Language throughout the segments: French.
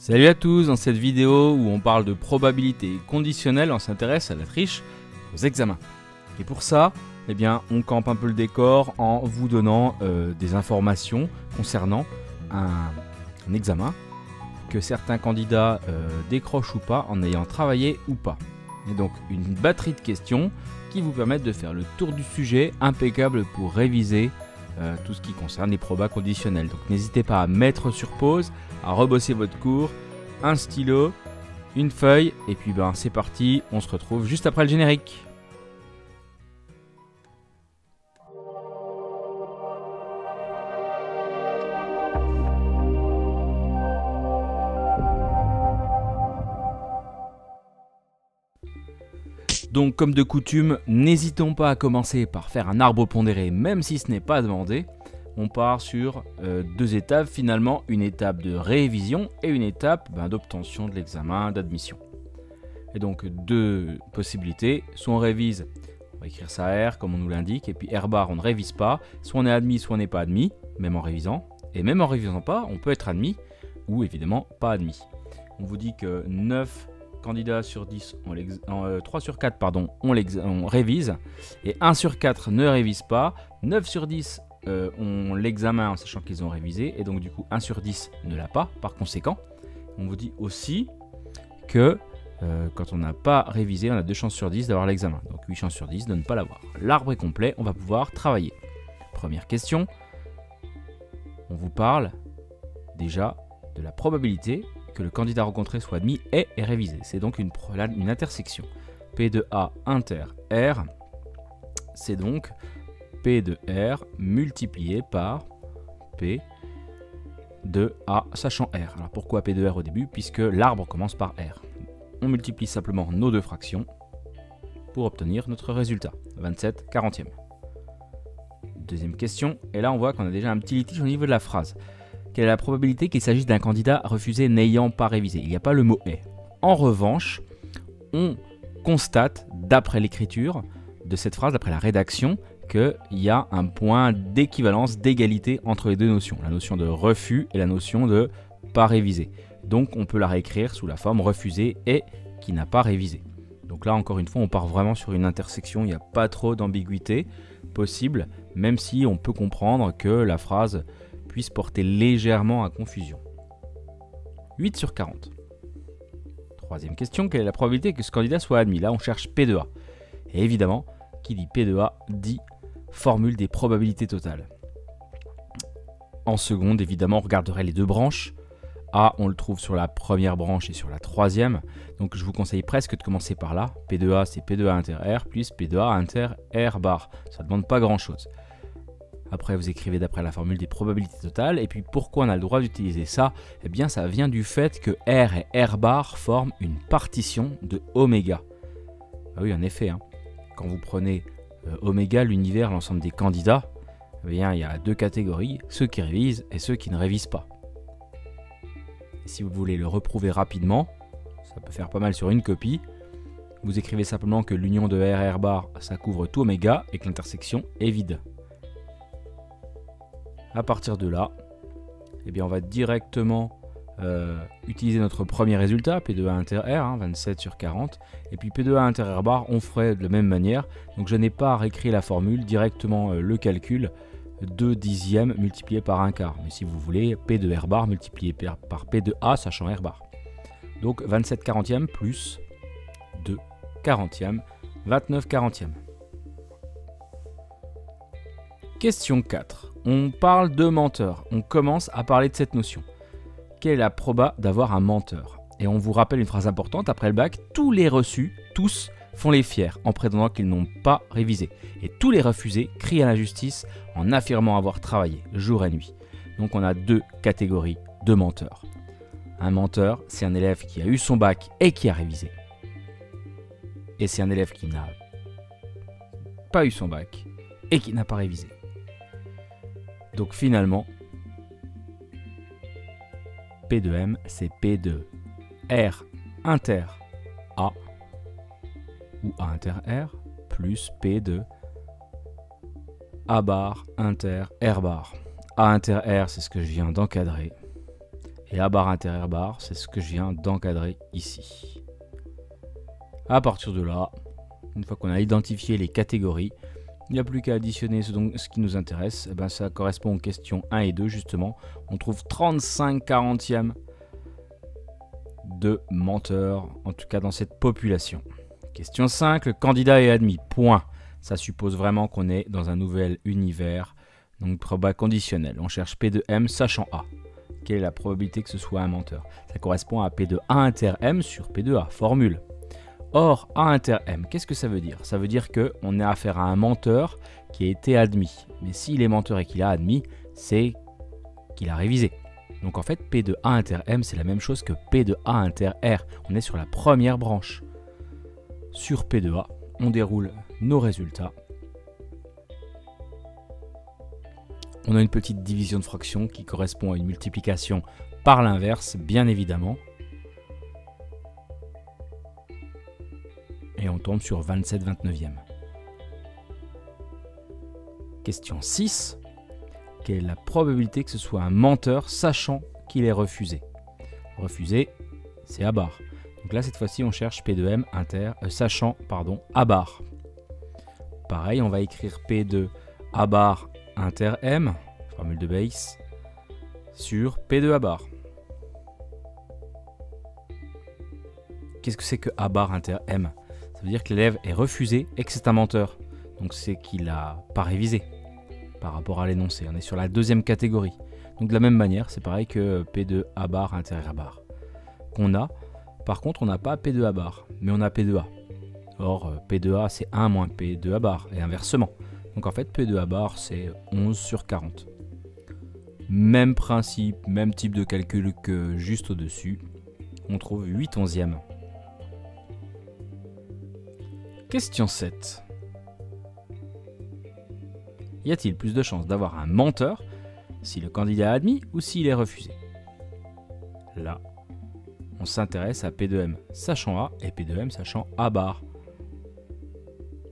Salut à tous, dans cette vidéo où on parle de probabilité conditionnelle, on s'intéresse à la triche aux examens. Et pour ça, eh bien, on campe un peu le décor en vous donnant euh, des informations concernant un, examen que certains candidats euh, décrochent ou pas en ayant travaillé ou pas. Et donc une batterie de questions qui vous permettent de faire le tour du sujet impeccable pour réviser euh, tout ce qui concerne les probas conditionnels. Donc n'hésitez pas à mettre sur pause, à rebosser votre cours, un stylo, une feuille, et puis ben c'est parti, on se retrouve juste après le générique. Donc comme de coutume, n'hésitons pas à commencer par faire un arbre pondéré même si ce n'est pas demandé. On part sur euh, deux étapes finalement, une étape de révision et une étape ben, d'obtention de l'examen d'admission. Et donc deux possibilités, soit on révise, on va écrire ça R comme on nous l'indique, et puis R bar on ne révise pas, soit on est admis, soit on n'est pas admis, même en révisant, et même en révisant pas, on peut être admis, ou évidemment pas admis. On vous dit que 9 candidats sur 10, on 3 euh, sur 4, pardon, on, on, révise, et 1 sur 4 ne révise pas, 9 sur 10, euh, on l'examen en sachant qu'ils ont révisé, et donc du coup 1 sur 10 ne l'a pas, par conséquent, on vous dit aussi que euh, quand on n'a pas révisé, on a 2 chances sur 10 d'avoir l'examen, donc 8 chances sur 10 de ne pas l'avoir. L'arbre est complet, on va pouvoir travailler. Première question, on vous parle déjà de la probabilité que le candidat rencontré soit admis et est révisé. C'est donc une, intersection. P de A inter R, c'est donc P de R multiplié par P de A sachant R. Alors pourquoi P de R au début? Puisque l'arbre commence par R. On multiplie simplement nos deux fractions pour obtenir notre résultat, 27 40e. Deuxième question, et là on voit qu'on a déjà un petit litige au niveau de la phrase. Quelle est la probabilité qu'il s'agisse d'un candidat refusé n'ayant pas révisé Il n'y a pas le mot est. En revanche, on constate, d'après l'écriture de cette phrase, d'après la rédaction, qu'il y a un point d'équivalence, d'égalité entre les deux notions. La notion de refus et la notion de pas révisé. Donc on peut la réécrire sous la forme refusé et qui n'a pas révisé. Donc là encore une fois on part vraiment sur une intersection, il n'y a pas trop d'ambiguïté possible, même si on peut comprendre que la phrase puisse porter légèrement à confusion. 8 sur 40. Troisième question, quelle est la probabilité que ce candidat soit admis? Là, on cherche P de A. Et évidemment, qui dit P de A dit formule des probabilités totales. En seconde, évidemment, on regarderait les deux branches. A, on le trouve sur la première branche et sur la troisième. Donc je vous conseille presque de commencer par là. P de A, c'est P de A inter R plus P de A inter R bar. Ça ne demande pas grand-chose. Après, vous écrivez d'après la formule des probabilités totales. Et puis, pourquoi on a le droit d'utiliser ça? Eh bien, ça vient du fait que R et R bar forment une partition de oméga. Ah oui, en effet, hein. quand vous prenez euh, oméga, l'univers, l'ensemble des candidats, eh bien, il y a deux catégories, ceux qui révisent et ceux qui ne révisent pas. si vous voulez le reprouver rapidement, ça peut faire pas mal sur une copie, vous écrivez simplement que l'union de R et R bar, ça couvre tout oméga et que l'intersection est vide. À partir de là, eh bien, on va directement euh, utiliser notre premier résultat, P2A inter R, 27 sur 40. Et puis P2A inter R bar, on ferait de la même manière. Donc je n'ai pas réécrit la formule, directement euh, le calcul, 2 dixièmes multiplié par 1 quart. Mais si vous voulez, P de R bar multiplié par P de A, sachant R bar. Donc 27 quarantième plus 2 quarantième, 29 quarantième. Question 4 on parle de menteur. On commence à parler de cette notion. Quelle est la proba d'avoir un menteur? Et on vous rappelle une phrase importante après le bac tous les reçus, tous, font les fiers en prétendant qu'ils n'ont pas révisé. Et tous les refusés crient à la justice en affirmant avoir travaillé jour et nuit. Donc on a deux catégories de menteurs. Un menteur, c'est un élève qui a eu son bac et qui a révisé. Et c'est un élève qui n'a pas eu son bac et qui n'a pas révisé. Donc finalement, P de M, c'est P de R inter A ou A inter R plus P de A bar inter R bar. A inter R, c'est ce que je viens d'encadrer. Et A barre intérieur barre, c'est ce que je viens d'encadrer ici. À partir de là, une fois qu'on a identifié les catégories, il n'y a plus qu'à additionner ce, ce, qui nous intéresse. Eh ben, ça correspond aux questions 1 et 2 justement. On trouve 35 quarantièmes de menteurs, en tout cas dans cette population. Question 5, le candidat est admis. Point. Ça suppose vraiment qu'on est dans un nouvel univers. Donc proba conditionnel. On cherche P de M sachant A. Quelle est la probabilité que ce soit un menteur? Ça correspond à P de A inter M sur P de A. Formule. Or, A inter M, qu'est-ce que ça veut dire? Ça veut dire qu'on a affaire à un menteur qui a été admis. Mais s'il est menteur et qu'il a admis, c'est qu'il a révisé. Donc en fait, P de A inter M, c'est la même chose que P de A inter R. On est sur la première branche. Sur P de A, on déroule nos résultats. On a une petite division de fraction qui correspond à une multiplication par l'inverse, bien évidemment. Sur 27 29e. Question 6. Quelle est la probabilité que ce soit un menteur sachant qu'il est refusé? Refusé, c'est à barre. Donc là, cette fois-ci, on cherche P de M inter, euh, sachant pardon, à barre. Pareil, on va écrire P de A bar inter M, formule de base, sur P de A bar. Qu'est-ce que c'est que A bar inter M? Ça veut dire que l'élève est refusé et que c'est un menteur. Donc c'est qu'il n'a pas révisé par rapport à l'énoncé. On est sur la deuxième catégorie. Donc de la même manière, c'est pareil que P2 A bar intérieur bar qu'on a. Par contre, on n'a pas P2 A bar, mais on a P2A. Or, P2A c'est 1 moins P2 A bar et inversement. Donc en fait, P2 A bar c'est 11 sur 40. Même principe, même type de calcul que juste au-dessus. On trouve 8 onzièmes. Question 7. Y a-t-il plus de chances d'avoir un menteur si le candidat est admis ou s'il est refusé? Là, on s'intéresse à P2M sachant A et P2M sachant A bar.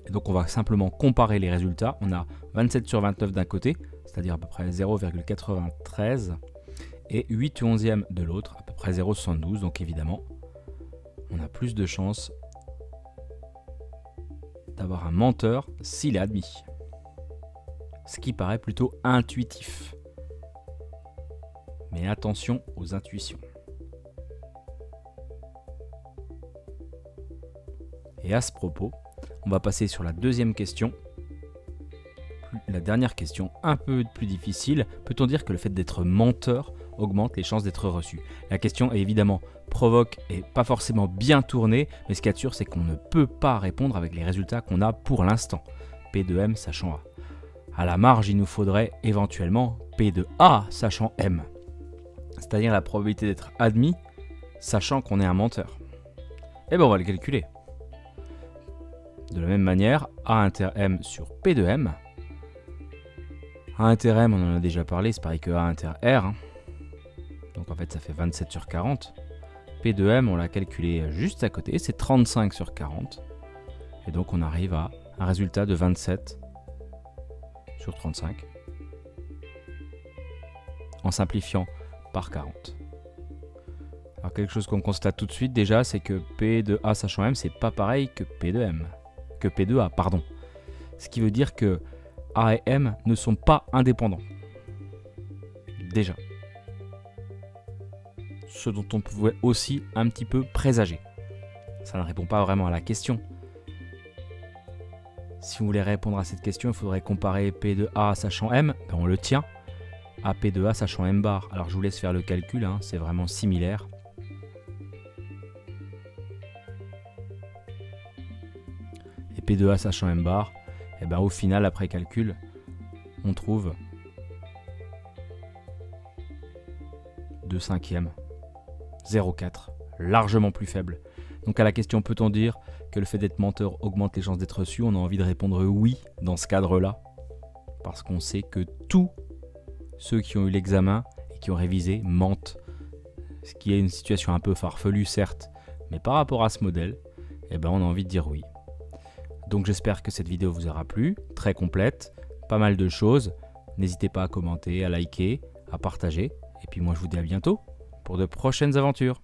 Et donc on va simplement comparer les résultats. On a 27 sur 29 d'un côté, c'est-à-dire à peu près 0,93, et 8 11e de l'autre, à peu près 0,72. Donc évidemment, on a plus de chances d'avoir un menteur s'il est admis. Ce qui paraît plutôt intuitif. Mais attention aux intuitions. Et à ce propos, on va passer sur la deuxième question. La dernière question, un peu plus difficile. Peut-on dire que le fait d'être menteur augmente les chances d'être reçu La question est évidemment provoque et pas forcément bien tourné, mais ce qu'il y a de sûr, c'est qu'on ne peut pas répondre avec les résultats qu'on a pour l'instant. P de M sachant A. À la marge, il nous faudrait éventuellement P de A sachant M. C'est-à-dire la probabilité d'être admis sachant qu'on est un menteur. Et eh bien on va le calculer. De la même manière, A inter M sur P de M. A inter M, on en a déjà parlé, c'est pareil que A inter R. Hein. Donc en fait ça fait 27 sur 40. P de M, on l'a calculé juste à côté, c'est 35 sur 40. Et donc on arrive à un résultat de 27 sur 35. En simplifiant par 40. Alors quelque chose qu'on constate tout de suite déjà, c'est que P de A sachant M, c'est pas pareil que P de M. Que P de A, pardon. Ce qui veut dire que A et M ne sont pas indépendants. Déjà ce dont on pouvait aussi un petit peu présager. Ça ne répond pas vraiment à la question. Si vous voulez répondre à cette question, il faudrait comparer P de A sachant M, ben on le tient, à P de A sachant M bar. Alors je vous laisse faire le calcul, hein, c'est vraiment similaire. Et P de A sachant M bar, et eh ben au final, après calcul, on trouve 2 cinquièmes. 0,4, largement plus faible. Donc à la question peut-on dire que le fait d'être menteur augmente les chances d'être reçu? On a envie de répondre oui dans ce cadre-là, parce qu'on sait que tous ceux qui ont eu l'examen et qui ont révisé mentent. Ce qui est une situation un peu farfelue certes, mais par rapport à ce modèle, eh ben on a envie de dire oui. Donc j'espère que cette vidéo vous aura plu, très complète, pas mal de choses. N'hésitez pas à commenter, à liker, à partager. Et puis moi je vous dis à bientôt pour de prochaines aventures.